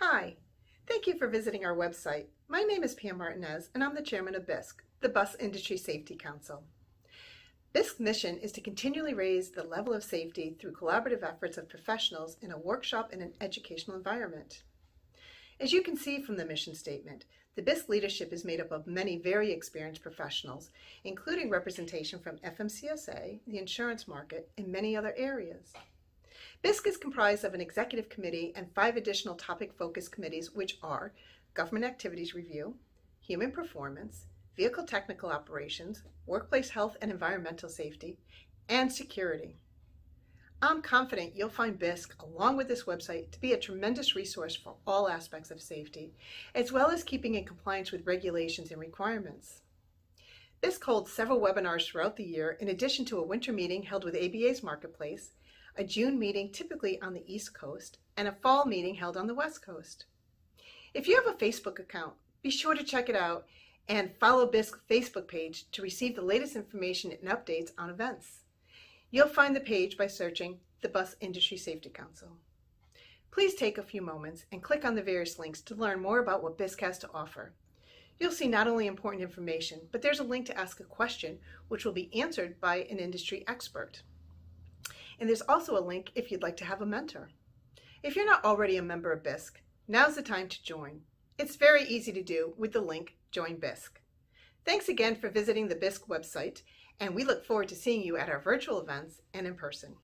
Hi, thank you for visiting our website. My name is Pam Martinez and I'm the chairman of BISC, the Bus Industry Safety Council. BISC's mission is to continually raise the level of safety through collaborative efforts of professionals in a workshop and an educational environment. As you can see from the mission statement, the BISC leadership is made up of many very experienced professionals, including representation from FMCSA, the insurance market, and many other areas. BISC is comprised of an executive committee and five additional topic focused committees, which are Government Activities Review, Human Performance, Vehicle Technical Operations, Workplace Health and Environmental Safety, and Security. I'm confident you'll find BISC, along with this website, to be a tremendous resource for all aspects of safety, as well as keeping in compliance with regulations and requirements. BISC holds several webinars throughout the year, in addition to a winter meeting held with ABA's Marketplace, a June meeting typically on the East Coast, and a fall meeting held on the West Coast. If you have a Facebook account, be sure to check it out and follow BISC's Facebook page to receive the latest information and updates on events. You'll find the page by searching the Bus Industry Safety Council. Please take a few moments and click on the various links to learn more about what BISC has to offer. You'll see not only important information, but there's a link to ask a question which will be answered by an industry expert. And there's also a link if you'd like to have a mentor. If you're not already a member of BISC, now's the time to join. It's very easy to do with the link Join BISC. Thanks again for visiting the BISC website, and we look forward to seeing you at our virtual events and in person.